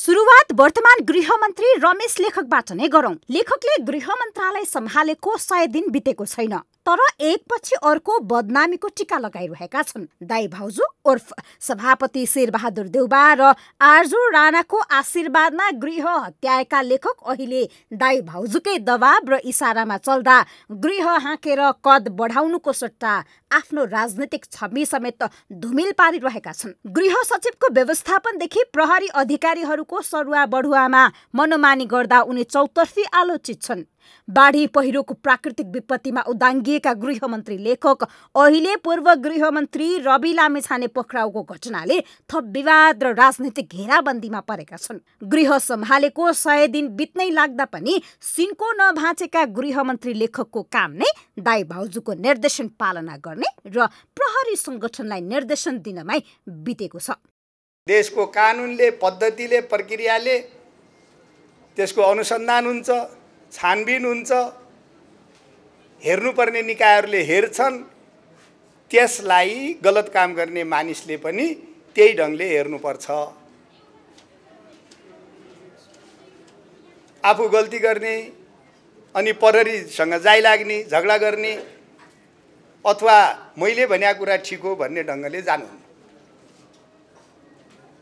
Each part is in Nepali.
सुरुवात वर्तमान गृहमन्त्री रमेश लेखकबाट नै गरौं। लेखकले गृह मन्त्रालय सम्हालेको सय दिन बितेको छैन। तर एकपछि अर्को बदनामीको टिका लगाइरहेका छन्। दाई भाउजू उर्फ सभापति शेरबहादुर देउबा र आर्जु राणाको आशीर्वादमा गृह हत्याएका लेखक अहिले दाई भाउजूकै दबाब र इसारामा चल्दा गृह हाँकेर कद बढाउनुको सट्टा आफ्नो राजनैतिक छवि समेत धुमिल पारिरहेका छन्। गृह सचिवको व्यवस्थापनदेखि प्रहरी अधिकारीहरूको सरुवा बढुवामा मनोमानी गर्दा उनी चौतर्फी आलोचित छन्। बाढी पहिरोको प्राकृतिक विपत्तिमा उदाङ्गिएका गृहमन्त्री लेखक अहिले पूर्व गृहमन्त्री रवि लामेछाने पक्राउको घटनाले थप विवाद र राजनैतिक घेराबन्दीमा परेका छन्। गृह सम्हालेको सय दिन बित्नै लाग्दा पनि सिनको नभाँचेका गृहमन्त्री लेखकको काम नै दाई भाउजूको निर्देशन पालना गर्ने र प्रहरी सङ्गठनलाई निर्देशन दिनमै बितेको छ। देशको कानुनले पद्धतिले प्रक्रियाले त्यसको अनुसन्धान हुन्छ। छानबिन हुन्छ हेर्नुपर्ने निकायहरूले हेर्छन् त्यसलाई गलत काम गर्ने मानिसले पनि त्यही ढङ्गले हेर्नुपर्छ। आफू गल्ती गर्ने अनि प्रहरीसँग जाइ लाग्ने झगडा गर्ने अथवा मैले भनेको कुरा ठिक हो भन्ने ढङ्गले जानुहुन्न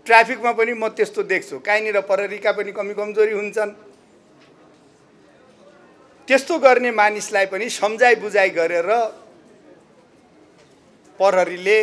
ट्राफिकमा पनि म त्यस्तो देख्छु। कहीँनिर प्रहरीका पनि कमी कमजोरी हुन्छन्। त्यस्तो गर्ने मानिसलाई पनि सम्झाइ बुझाइ गरेर प्रहरीले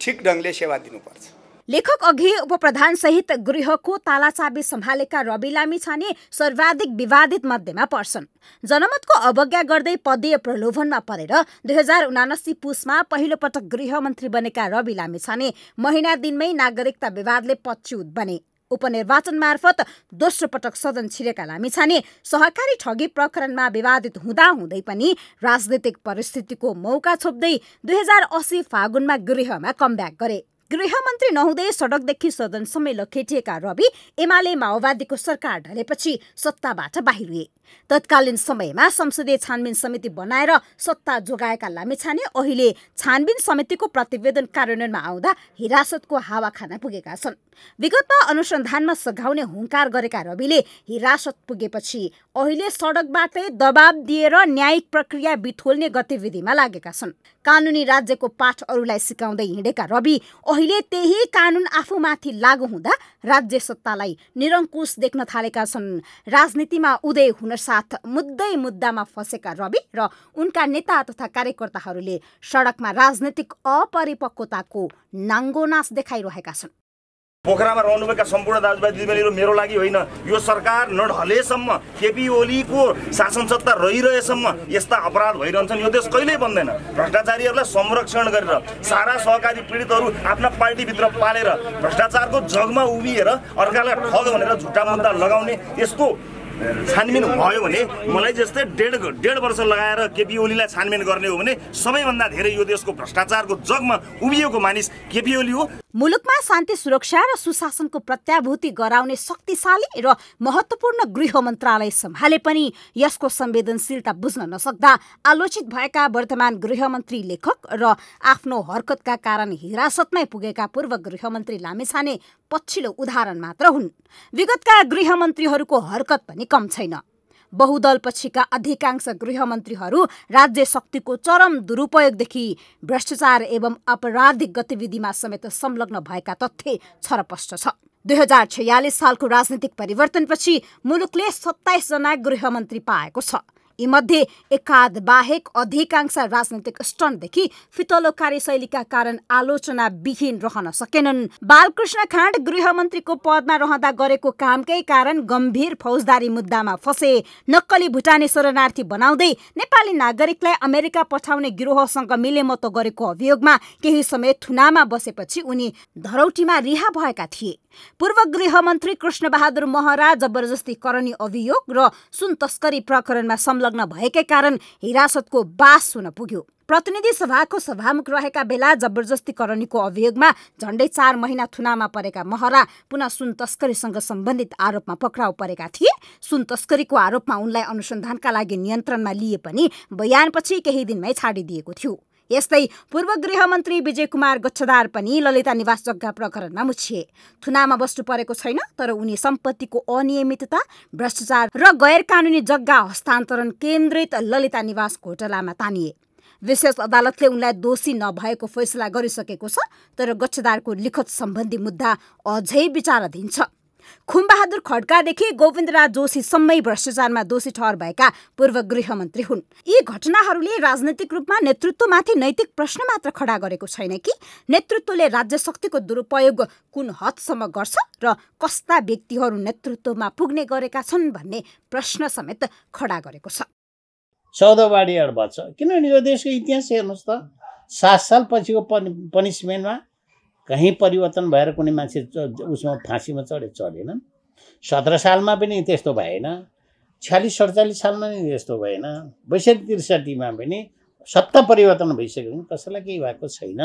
ठिक ढङ्गले सेवा दिनुपर्छ। लेखक अघि उपप्रधान सहित गृहको तालाचाबी सम्हालेका रवि लामी छाने सर्वाधिक विवादित मध्येमा पर्छन्। जनमतको अवज्ञा गर्दै पदीय प्रलोभनमा परेर दुई हजार उनासी पुसमा पहिलो पटक गृहमन्त्री बनेका रवि लामी छाने महिना दिनमै नागरिकता विवादले पच्युत बने। उपनिर्वाचन मार्फत दोस्रो पटक सदन छिरेका लामिछाने सहकारी ठगी प्रकरणमा विवादित हुँदा हुँदै पनि राजनैतिक परिस्थितिको मौका छोप्दै दुई हजार अस्सी फागुनमा गृहमा कमब्याक गरे। गृहमन्त्री नहुँदै सडकदेखि सदनसम्म लखेटिएका रवि एमाले माओवादीको सरकार ढलेपछि सत्ताबाट बाहिरिए। तत्कालीन समयमा संसदीय छानबिन समिति बनाएर सत्ता जोगाएका लामेछाने अहिले छानबिन समितिको प्रतिवेदन कार्यान्वयनमा आउँदा हिरासतको हावा खान पुगेका छन्। विगतमा अनुसन्धानमा सघाउने हुङ्कार गरेका रविले हिरासत पुगेपछि अहिले सडकबाटै दबाब दिएर न्यायिक प्रक्रिया बिथोल्ने गतिविधिमा लागेका छन्। कानुनी राज्यको पाठ अरूलाई सिकाउँदै हिँडेका रवि अहिले त्यही कानुन आफूमाथि लागू हुँदा राज्य सत्तालाई निरङ्कुश देख्न थालेका छन्। राजनीतिमा उदय हुन साथ मुद्दै मुद्दामा फँसेका रवि र उनका नेता तथा कार्यकर्ताहरूले सडकमा राजनैतिक अपरिपक्वताको नाङ्गोनास देखाइरहेका छन्। पोखरामा रहनुभएका सम्पूर्ण दाजुभाइ दिदीबहिनीहरू मेरो लागि होइन। यो सरकार नढलेसम्म केपी ओलीको शासन सत्ता रहिरहेसम्म यस्ता अपराध भइरहन्छन् यो देश कहिल्यै बन्दैन। भ्रष्टाचारीहरूलाई संरक्षण गरेर सारा सहकारी पीडितहरू आफ्ना पार्टीभित्र पालेर भ्रष्टाचारको जगमा उभिएर अर्कालाई ठग भनेर झुट्टा मुद्दा लगाउने यसको छानबिन भयो भने मलाई जस्तै डेढ डेढ वर्ष लगाएर केपी ओलीलाई छानबिन गर्ने हो भने सबैभन्दा धेरै यो देशको भ्रष्टाचारको जगमा उभिएको मानिस केपी ओली हो। मुलुकमा शान्ति सुरक्षा र सुशासनको प्रत्याभूति गराउने शक्तिशाली र महत्वपूर्ण गृह मन्त्रालय सम्हाले पनि यसको संवेदनशीलता बुझ्न नसक्दा आलोचित भएका वर्तमान गृहमन्त्री लेखक र आफ्नो हरकतका कारण हिरासतमै पुगेका पूर्व गृहमन्त्री लामेछाने पछिल्लो उदाहरण मात्र हुन्। विगतका गृहमन्त्रीहरूको हरकत पनि कम छैन। बहुदल पछिका अधिकांश गृहमन्त्रीहरू राज्य शक्तिको चरम दुरुपयोगदेखि भ्रष्टाचार एवं आपराधिक गतिविधिमा समेत संलग्न भएका तथ्य छरपष्ट छ। दुई हजार छयालिस सालको राजनीतिक परिवर्तनपछि मुलुकले सत्ताइसजना गृहमन्त्री पाएको छ। यीमध्ये एकाध बाहेक अधिकांश राजनैतिक स्टन्टदेखि फितलो कार्यशैलीका कारण आलोचना विहीन रहन सकेनन्। बालकृष्ण खाँड गृहमन्त्रीको पदमा रहँदा गरेको कामकै कारण गम्भीर फौजदारी मुद्दामा फसे। नक्कली भुटानी शरणार्थी बनाउँदै नेपाली नागरिकलाई अमेरिका पठाउने गिरोहसँग मिलेमतो गरेको अभियोगमा केही समय थुनामा बसेपछि उनी धरौटीमा रिहा भएका थिए। पूर्व गृहमन्त्री कृष्णबहादुर महरा जबरजस्ती करणी अभियोग र सुन तस्करी प्रकरणमा संलग्न भएकै कारण हिरासतको बास हुन पुग्यो। प्रतिनिधि सभाको सभामुख रहेका बेला जबरजस्ती करणीको अभियोगमा झण्डै चार महिना थुनामा परेका महरा पुनः सुन तस्करीसँग सम्बन्धित आरोपमा पक्राउ परेका थिए। सुन तस्करीको आरोपमा उनलाई अनुसन्धानका लागि नियन्त्रणमा लिए पनि बयानपछि केही दिनमै छाडिदिएको थियो। यस्तै पूर्व गृहमन्त्री विजय कुमार गच्छदार पनि ललिता निवास जग्गा प्रकरणमा मुछिए। थुनामा बस्नु परेको छैन तर उनी सम्पत्तिको अनियमितता भ्रष्टाचार र गैर कानुनी जग्गा हस्तान्तरण केन्द्रित ललिता निवास घोटालामा तानिए। विशेष अदालतले उनलाई दोषी नभएको फैसला गरिसकेको छ तर गच्छदारको लिखत सम्बन्धी मुद्दा अझै विचाराधीन छ। खुमबहादुर खड्कादेखि गोविन्दराज जोशीसम्मै भ्रष्टाचारमा दोषी ठहर भएका पूर्व गृहमन्त्री हुन्। यी घटनाहरूले राजनैतिक रूपमा नेतृत्वमाथि नैतिक प्रश्न मात्र खडा गरेको छैन कि नेतृत्वले राज्य शक्तिको दुरुपयोग कुन हदसम्म गर्छ र कस्ता व्यक्तिहरू नेतृत्वमा पुग्ने गरेका छन् भन्ने प्रश्न समेत खडा गरेको छ। बच्छ किनभने यो देशको इतिहास हेर्नुहोस् त सात साल पछिको पनि पनिसमेन्टमा कहीँ परिवर्तन भएर कुनै मान्छे उसमा फाँसीमा चढे चढेन। सत्र सालमा पनि त्यस्तो भएन। छ्यालिस सडचालिस सालमा पनि त्यस्तो भएन। बैसठी त्रिसठीमा पनि सत्ता परिवर्तन भइसक्यो भने कसैलाई केही भएको छैन।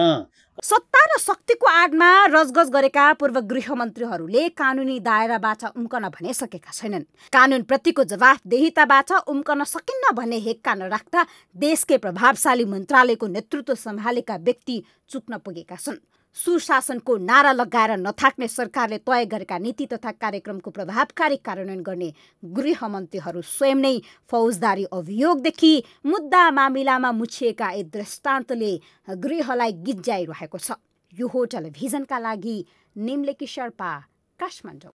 सत्ता र शक्तिको आडमा रजगज गरेका पूर्व गृहमन्त्रीहरूले कानुनी दायराबाट उम्कन भने सकेका छैनन् कानुनप्रतिको जवाफदेहिताबाट उम्कन सकिन्न भन्ने हेक्का नराख्दा देशकै प्रभावशाली मन्त्रालयको नेतृत्व सम्हालेका व्यक्ति चुक्न पुगेका छन्। सुशासनको नारा लगाएर नथाक्ने सरकारले तय गरेका नीति तथा कार्यक्रमको प्रभावकारी कार्यान्वयन गर्ने गृहमन्त्रीहरू स्वयं नै फौजदारी अभियोगदेखि मुद्दा मामिलामा मुछिएका एक दृष्टान्तले गृहलाई गिज्जाइरहेको छ। यो हो टेलिभिजनका लागि निम्लेकी शेर्पा काठमाडौँ।